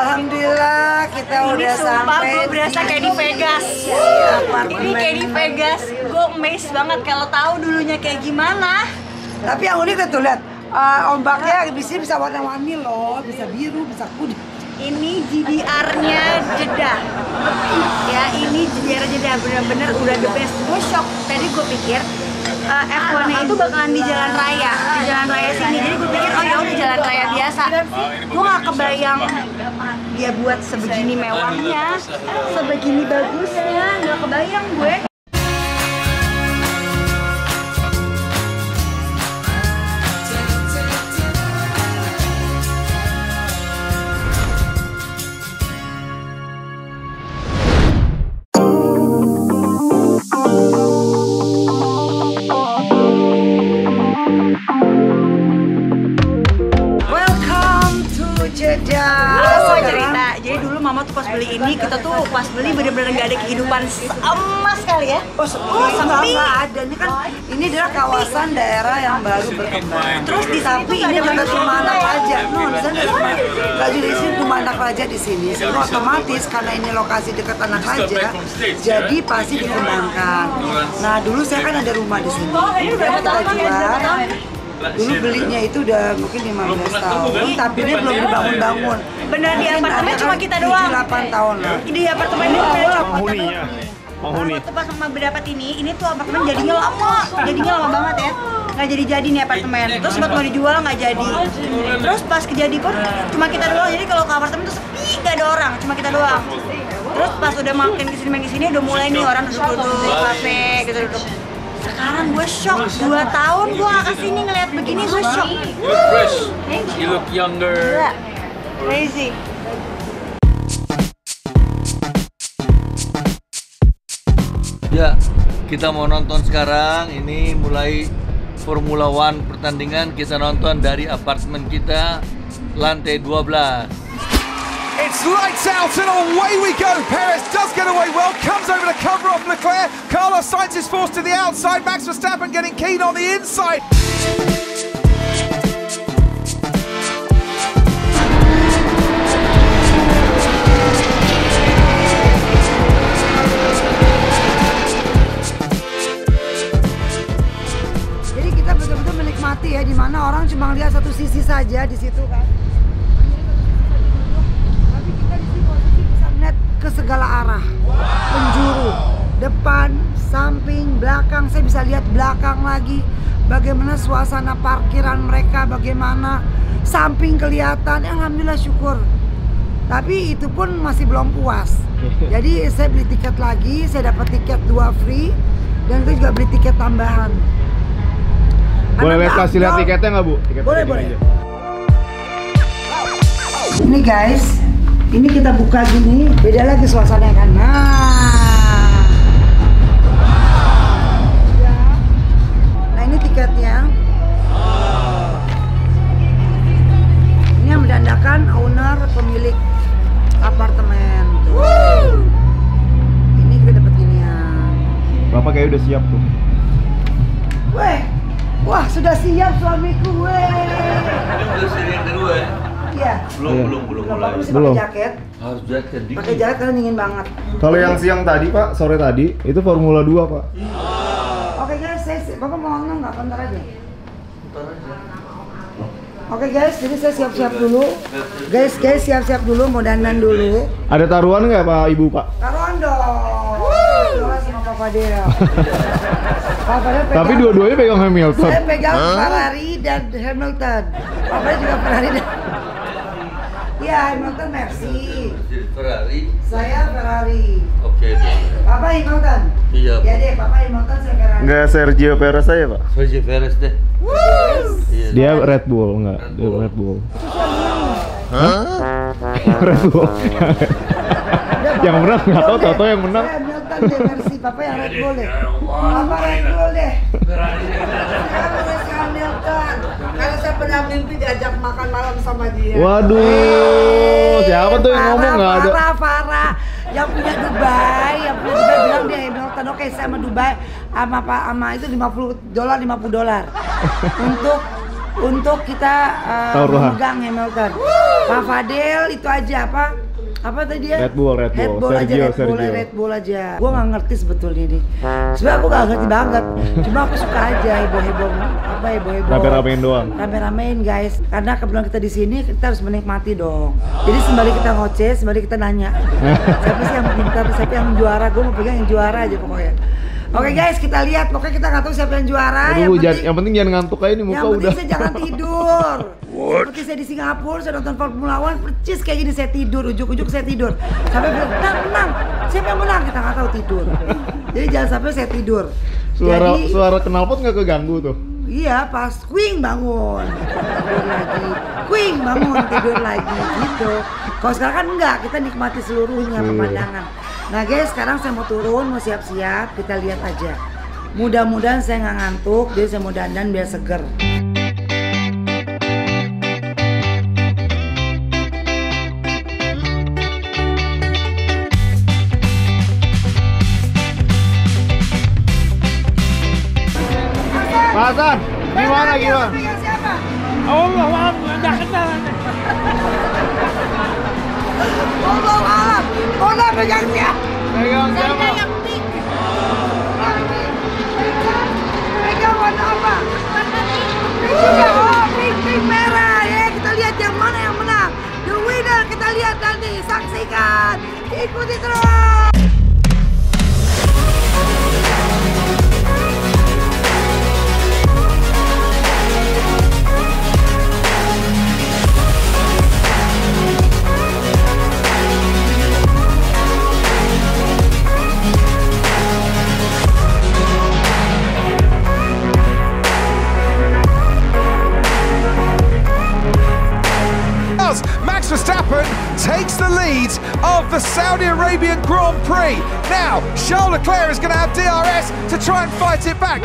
Alhamdulillah kita Ini udah sumpah sampai gue berasa kayak di Vegas. apartemen. Ini kayak di Vegas. Gue amazed banget kalau tahu dulunya kayak gimana. Tapi yang unik tuh lihat uh, ombaknya di sini bisa warna-warni loh, bisa biru, bisa kuning. Ini GDR-nya Jeddah. Ya, ini GDR Jeddah bener-bener udah the best. Gue shock. Tadi gue pikir uh, F1-nya itu bakalan di jalan raya, di jalan raya sini. Jadi gue pikir oh ya udah jalan raya biasa. Gue nggak kebayang dia buat sebegini mewahnya, sebegini bagusnya. Nggak kebayang gue. Kawasan daerah yang baru berkembang. Terus di Tapi ini dekat rumah anak raja. No, di sana raja di sini rumah anak raja di sini. Jadi otomatis karena ini lokasi dekat anak raja, jadi pasti dikembangkan. Nah dulu saya kan ada rumah di sini. Kemudian kita jual. Dulu belinya itu udah mungkin 15 tahun, tapi ini belum dibangun-bangun. Bener di apartemen cuma kan kita doang. 7-8 tahun lah. Di apartemen ini cuma penghuninya penghuni Waktu pas sama berdapat ini, ini tuh apartemen jadinya lama, jadinya lama banget ya. Nggak jadi-jadi nih apartemen. Terus sempat mau dijual nggak jadi. terus pas kejadi pun cuma kita doang. Jadi kalau ke apartemen tuh sepi nggak ada orang. Cuma kita doang. Terus pas udah makin ke sini makin ke sini udah mulai nih orang duduk-duduk kafe gitu duduk. Sekarang gue shock. Dua tahun gue nggak ke sini ngeliat begini gue shock. You look fresh. You look younger. Crazy Ya, kita mau nonton sekarang. Ini mulai Formula One pertandingan kita nonton dari apartemen kita lantai 12. It's lights out and away we go. Perez does get away well, comes over to cover off Leclerc. Carlos Sainz is forced to the outside. Max Verstappen getting keen on the inside. Mana orang cuma lihat satu sisi saja di situ kan. Tapi kita di sini posisi bisa melihat ke segala arah, penjuru, depan, samping, belakang. Saya bisa lihat belakang lagi, bagaimana suasana parkiran mereka, bagaimana samping kelihatan. Ya, Alhamdulillah syukur. Tapi itu pun masih belum puas. Jadi saya beli tiket lagi, saya dapat tiket dua free, dan saya juga beli tiket tambahan. Boleh lihat kasih lihat tiketnya nggak bu? Tiket Boleh, boleh. aja. Ini guys, ini kita buka gini, beda lagi suasananya kan. Nah, Ya. nah ini tiketnya. Ini yang menandakan owner pemilik apartemen. Tuh. Ini kita dapat ginian. Bapak kayak udah siap tuh. Siap suamiku, weh. Ini udah seri yang kedua ya? Iya. Belum, Iya. belum, belum mulai. mesti Belum. pakai jaket. Harus jaket dingin. Pakai jaket karena dingin banget. Kalau yang siang tadi pak, sore tadi itu Formula 2 pak. Oke guys, saya, Bapak mau ngomong nggak? Bentar aja. Ntar aja. Oke guys, jadi saya siap-siap dulu. Guys, guys siap-siap dulu, mau dandan dulu. Ada taruhan nggak pak ibu pak? Taruhan dong. Taruhan sama Papa Del. Pegang. Tapi dua-duanya pegang Hamilton. Saya pegang Ferrari dan Hamilton. Papa juga Ferrari dan. Iya, Hamilton Mercy. Jadi Ferrari. Saya Ferrari. Oke. Papa Hamilton. Iya. Ya deh, Papa Hamilton saya Ferrari. Nggak Sergio Perez aja pak? Sergio Perez deh. Iya. Dia Red Bull nggak? Red Dia Bull. Red Bull. Red Bull. Yang menang nggak tahu, tahu yang menang. Deh Mercy, Papa yang Red Bull deh. Papa Red Bull deh. Saya Mercy Hamilton. Karena saya pernah mimpi diajak makan malam sama dia. Waduh, siapa tuh yang ngomong nggak ada? Farah, Farah. Yang punya Dubai, yang punya Dubai bilang dia Hamilton. Oke, saya sama Dubai sama Pak sama itu 50 dolar 50 dolar untuk untuk kita uh, memegang Hamilton. Pak Fadel itu aja apa? Apa tadi ya? Red Bull, Red Bull. aja, Sergio, Red Bull, Sergio. Red Bull aja. Gua nggak ngerti sebetulnya ini. Sebenarnya aku nggak ngerti banget. Cuma aku suka aja heboh-heboh apa heboh-heboh. Rame-ramein doang. Rame-ramein guys. Karena kebetulan kita di sini kita harus menikmati dong. Jadi sembari kita ngoceh, sembari kita nanya. siapa sih yang pintar, siapa yang juara? Gue mau pegang yang juara aja pokoknya. Oke guys, kita lihat. Pokoknya kita nggak tahu siapa yang juara. Aduh, yang, jangan, penting, yang penting jangan ngantuk aja nih muka yang penting udah. saya jangan tidur. Seperti saya di Singapura, saya nonton Formula One, percis kayak gini saya tidur, ujuk-ujuk saya tidur. Sampai bilang, menang, menang. Siapa yang menang? Kita nggak tahu tidur. Jadi jangan sampai saya tidur. Suara Jadi, suara knalpot nggak keganggu tuh. Iya pas Queen bangun tidur lagi, Queen bangun tidur lagi gitu. Kalau sekarang kan enggak, kita nikmati seluruhnya Iya. pemandangan. Nah guys, sekarang saya mau turun, mau siap-siap, kita lihat aja. Mudah-mudahan saya nggak ngantuk, jadi saya mau dandan biar seger. Pak Hasan, gimana gimana? Siapa? Allah alam nggak kenal Allah alam, Ona pegang siapa? Pegang siapa? Pegang warna apa? Pegang, oh pink, pink merah ya kita lihat yang mana yang menang. The winner kita lihat nanti, saksikan, ikuti terus. Verstappen takes the lead of the Saudi Arabian Grand Prix. Now, Charles Leclerc is going to have DRS to try and fight it back.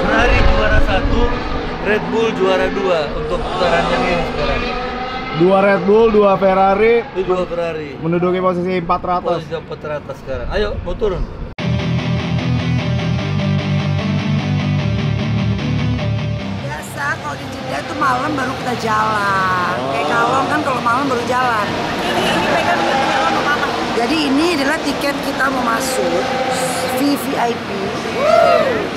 Ferrari juara satu, Red Bull juara dua untuk putaran yang ini sekarang. Dua Red Bull, dua Ferrari, dua Ferrari. menduduki posisi 400. Posisi empat teratas sekarang. Ayo, mau turun. Itu malam baru kita jalan. Kayak kalong kan kalau malam baru jalan. Ini ini pegang mama. Jadi ini adalah tiket kita mau masuk VVIP.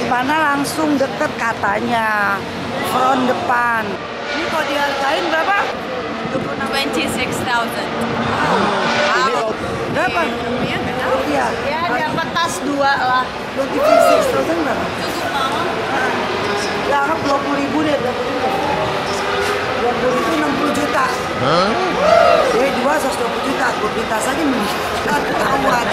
Di mana langsung deket katanya front depan. Ini kalau dihargain berapa? 26,000. Berapa? Iya. Iya. Ya dapat tas dua lah. 26,000 berapa? Cukup mama. Ya anggap 20 ribu deh, 20 ribu. 20 ribu 60 juta. Jadi dua 120 juta, gue pinta saja meningkat ketahuan.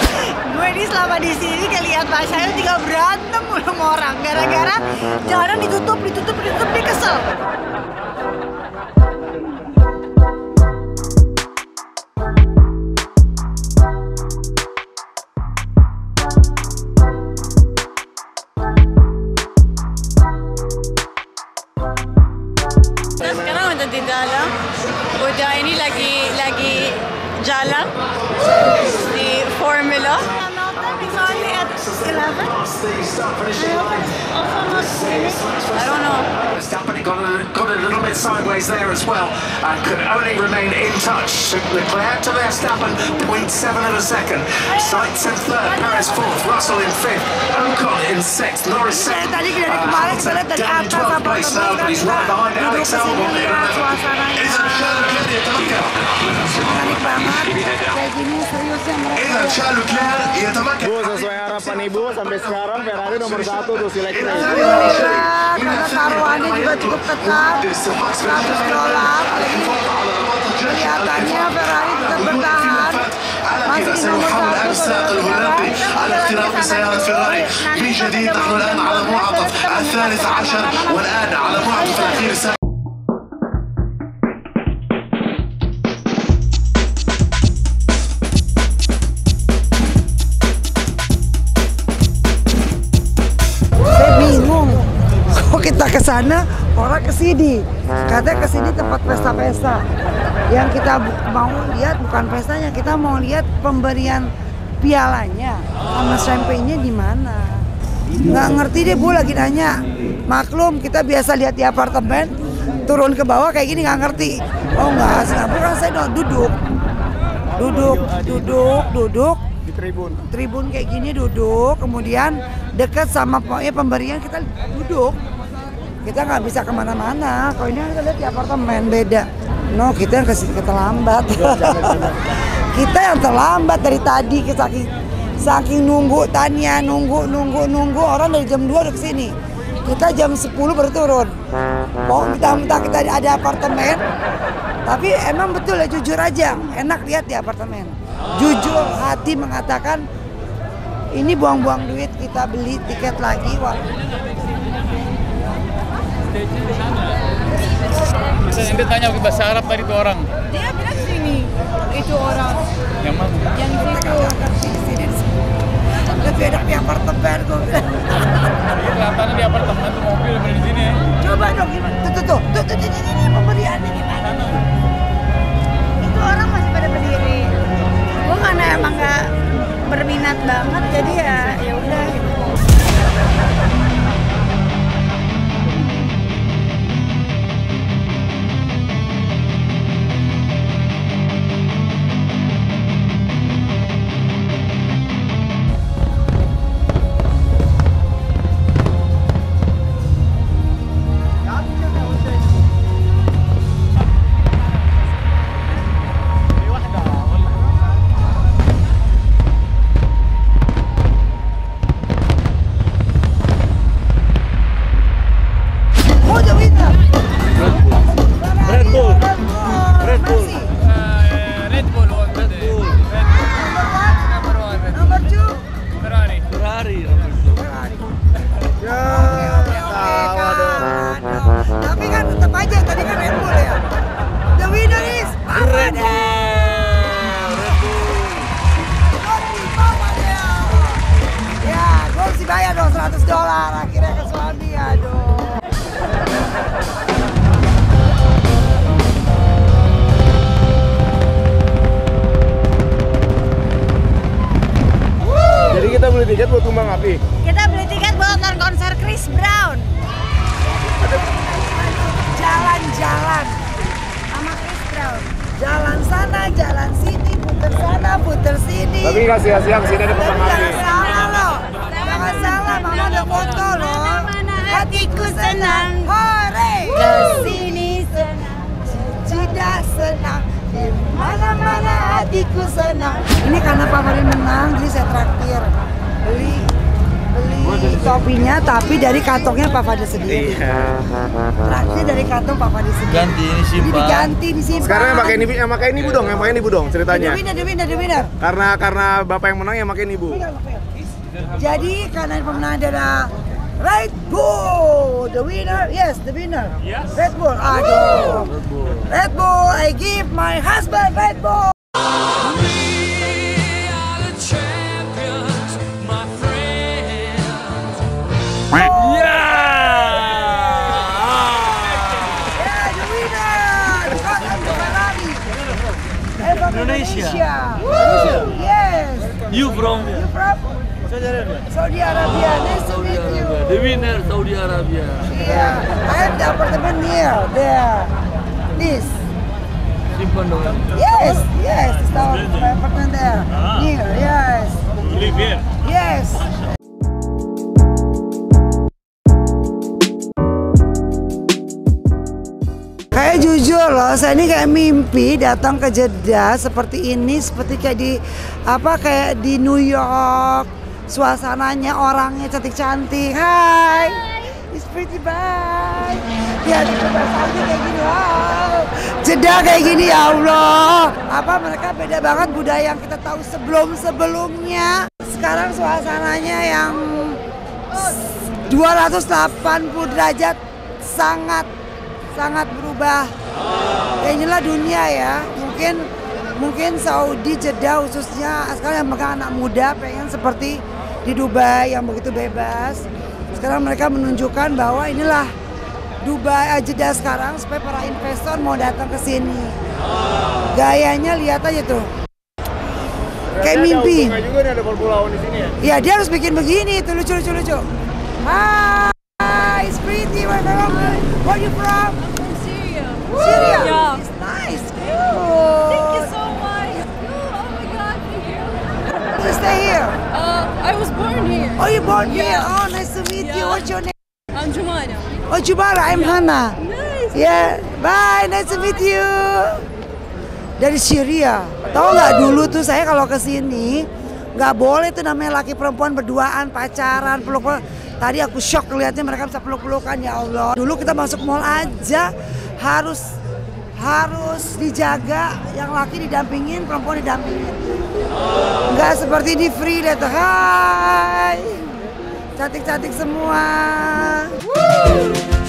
Gue ini selama di sini kayak lihat Pak Syahil tinggal berantem mulu sama orang gara-gara jalanan ditutup, ditutup, ditutup, dia kesel. well and could only remain in touch. Leclerc to Verstappen, 0.7 of a second. Sainz in third, Perez fourth, Russell in fifth, Ocon in sixth, Norris seventh. Uh, Hamilton down in 12th place now, but he's right behind Alex Albon Isn't a If you head down. Inner Child Clan يتمكن Bu sesuai harapan ibu sampai sekarang Ferrari nomor satu tuh seleksi. Karena taruhannya juga cukup tetap 100 dolar. Kelihatannya Ferrari tetap bertahan. لكن سنحاول الان السائق الهولندي على اختراق سياره فيراري من جديد نحن الان على معطف الثالث عشر والان على معطف الاخير kita ke sana orang ke sini. Katanya ke sini tempat pesta-pesta. Yang kita mau lihat bukan pestanya kita mau lihat pemberian pialanya sama champagne-nya di mana. Nggak ngerti deh bu lagi nanya. Maklum kita biasa lihat di apartemen turun ke bawah kayak gini nggak ngerti. Oh nggak Singapura saya no, duduk. Duduk duduk duduk. Di tribun. tribun kayak gini duduk kemudian dekat sama pokoknya pemberian kita duduk kita nggak bisa ke mana-mana. Kalau ini kita lihat di apartemen beda. No kita yang ke sini kita lambat kita yang terlambat dari tadi ke saking saking nunggu Tania nunggu nunggu nunggu. Orang dari jam 2 udah ke sini kita jam 10 baru turun. Mau minta-minta kita ada apartemen? Tapi emang betul ya jujur aja. Enak lihat di apartemen. Jujur hati mengatakan ini buang-buang duit kita beli tiket lagi wah Bisa ente tanya pakai bahasa Arab tadi tuh orang. Dia bilang sini itu orang Yang mana? yang situ. lebih enak di apartemen gue bilang. Kelihatannya di apartemen tuh mobil di sini. coba dong gimana tuh tuh tuh tuh tuh, tuh, tuh, ini pemberiannya gimana itu orang masih pada berdiri gue karena emang nggak berminat banget jadi ya ya udah beli tiket buat tumbang api. kita beli tiket buat nonton konser Chris Brown Jalan-jalan sama Chris Brown jalan sana, jalan sini, puter sana, puter sini. Tapi nggak sia-sia ke sini ada tumbang Tapi api. jangan salah loh, jangan salah, mama udah foto loh. Hatiku senang, hore. ke sini senang Tidak senang, mana-mana hatiku senang. Ini karena Pak Fadil menang, jadi saya traktir. Beli beli topinya tapi dari kantongnya Pak Fadil sendiri. Traktir dari kantong Pak Fadil sendiri. Ganti ini Ini simpan. diganti, disimpan. Sekarang yang pakai ini yang pakai ini ibu dong, yang pakai ini ibu dong The ceritanya. winner, the winner, the winner. Karena karena bapak yang menang yang pakai ini ibu. Jadi karena pemenang adalah Red Bull, the winner, yes, the winner. Yes. Red Bull, aduh. Red Bull, I give my husband Red Bull. Indonesia. Indonesia. Yes. You from You from Saudi Arabia. Nice to meet you. The winner Saudi Arabia. Yeah, I have the apartment near there. This. Simpan dong. Yes, yes, it's our apartment there. Near, yes. Live here. Yes. Jujur loh, saya ini kayak mimpi datang ke Jeddah seperti ini, seperti kayak di apa kayak di New York. Suasananya orangnya cantik-cantik. Hai. It's pretty bye. Ya, cantik kayak gini. Wow. Jeddah kayak gini ya Allah. Apa mereka beda banget budaya yang kita tahu sebelum-sebelumnya. Sekarang suasananya yang 280 derajat sangat sangat berubah. Ya inilah dunia ya. Mungkin mungkin Saudi Jeddah khususnya sekarang yang megang anak muda pengen seperti di Dubai yang begitu bebas. Sekarang mereka menunjukkan bahwa inilah Dubai eh, Jeddah sekarang supaya para investor mau datang ke sini. Gayanya lihat aja tuh. kayak mimpi. juga nih ada Formula One di sini ya. Ya dia harus bikin begini tuh lucu lucu lucu. Hi, it's pretty. Where, where, where, where you from? Syria. Yeah. It's nice. Thank you so much. Oh my God, thank you. You stay here. Uh, I was born here. Oh, you born here. Oh, nice to meet you. Yeah. What's your name? I'm Jumana. Oh, Jubara. I'm Hana. Nice. Yeah. Bye. Nice to meet you. Dari Syria. Tahu nggak dulu tuh saya kalau ke sini nggak boleh tuh namanya laki perempuan berduaan pacaran peluk peluk. Tadi aku shock lihatnya mereka bisa peluk pelukan ya Allah. Dulu kita masuk mall aja harus harus dijaga yang laki didampingin perempuan didampingin. Nggak seperti di free deh tuh. Hai. Cantik cantik semua. Mau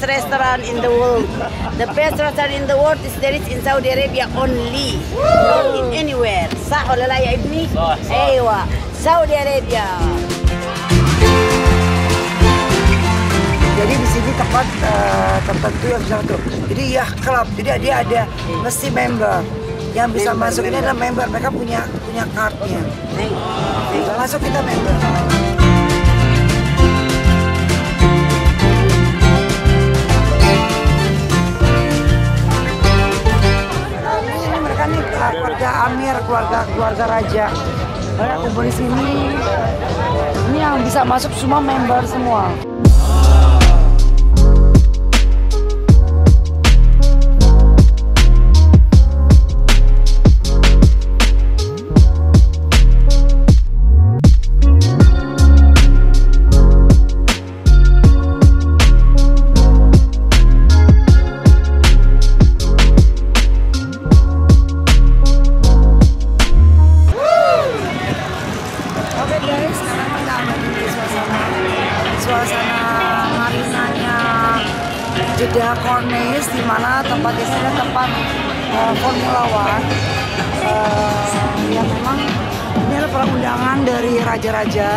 best restaurant in the world. The best restaurant in the world is there is in Saudi Arabia only. Not in anywhere. صح ولا لا يا ابني؟ ايوه Saudi Arabia. jadi di sini tempat eh, tertentu yang bisa tuh jadi ya klub jadi dia ada mesti member yang bisa masuk ini adalah member mereka punya punya kartunya masuk kita member Keluarga Amir keluarga keluarga raja. Mereka kumpul di sini. Ini yang bisa masuk semua member semua Eh, yang memang ini adalah perundangan dari raja-raja.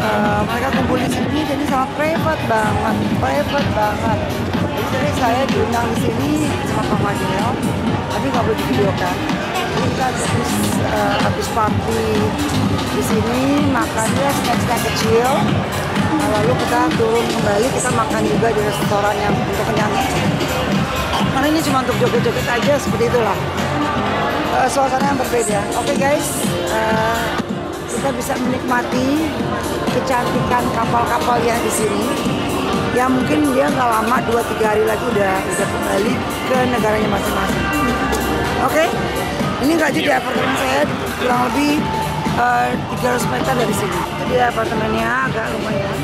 Eh, mereka kumpul di sini jadi sangat private banget, private banget. Jadi saya diundang di sini sama Pak Fadil, tapi nggak boleh divideokan. Kita habis eh, habis party di sini makannya snack-snack kecil. Nah, lalu kita turun kembali kita makan juga di restoran yang untuk kenyang. Karena ini cuma untuk joget-joget aja seperti itulah. Eh, suasana yang berbeda. Oke guys, eh, kita bisa menikmati kecantikan kapal-kapal yang di sini. Ya mungkin dia nggak lama 2-3 hari lagi udah udah kembali ke negaranya masing-masing. Oke, ini nggak jadi apartemen saya kurang lebih eh, 300 meter dari sini. Jadi apartemennya agak lumayan.